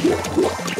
怖い。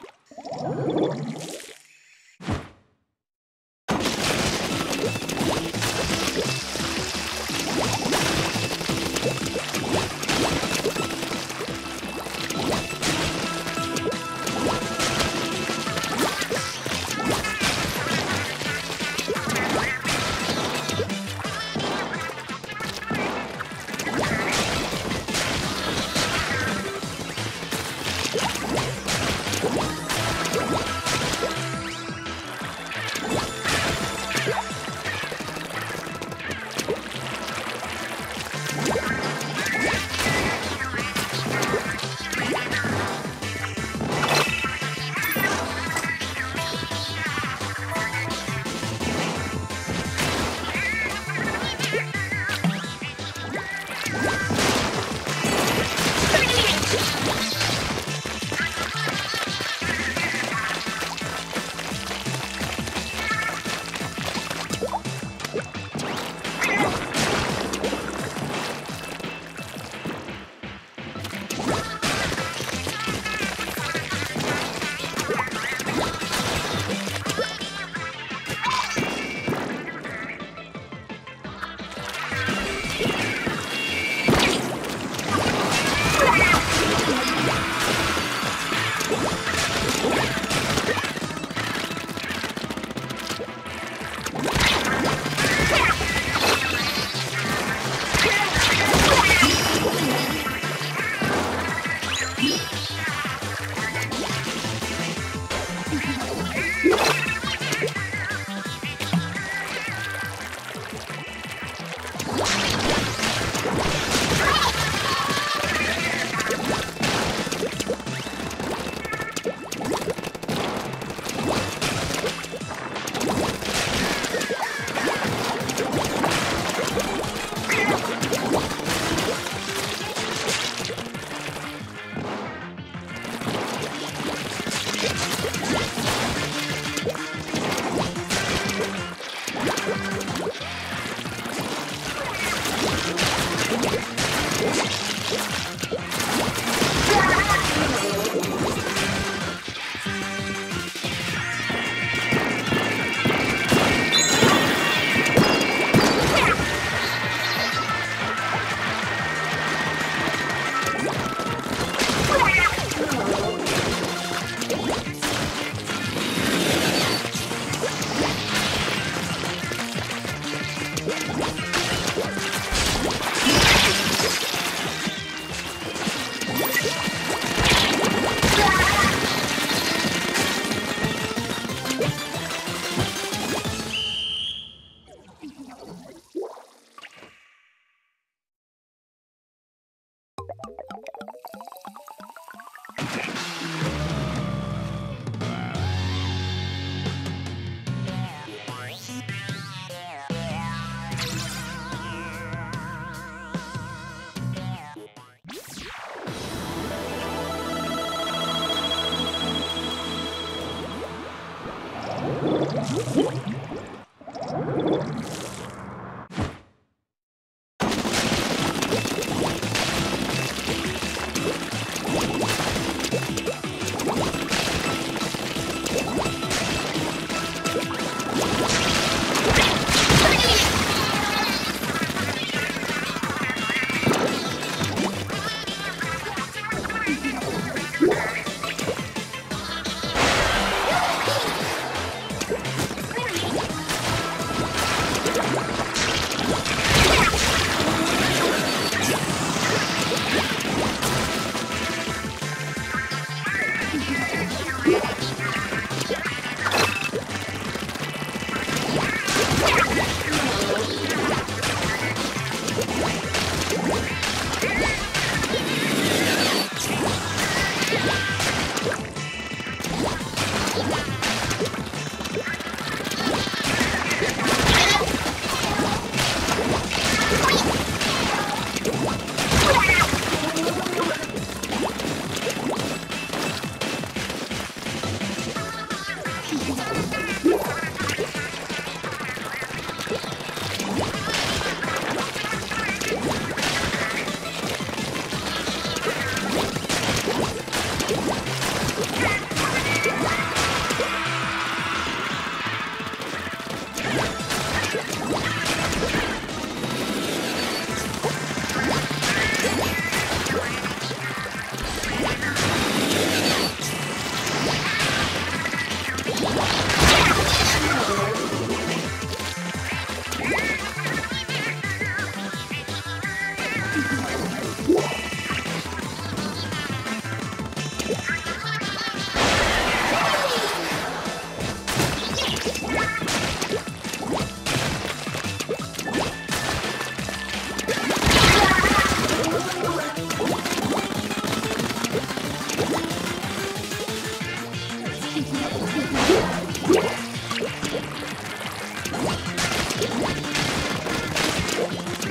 Beep. Uhum.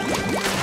Yeah!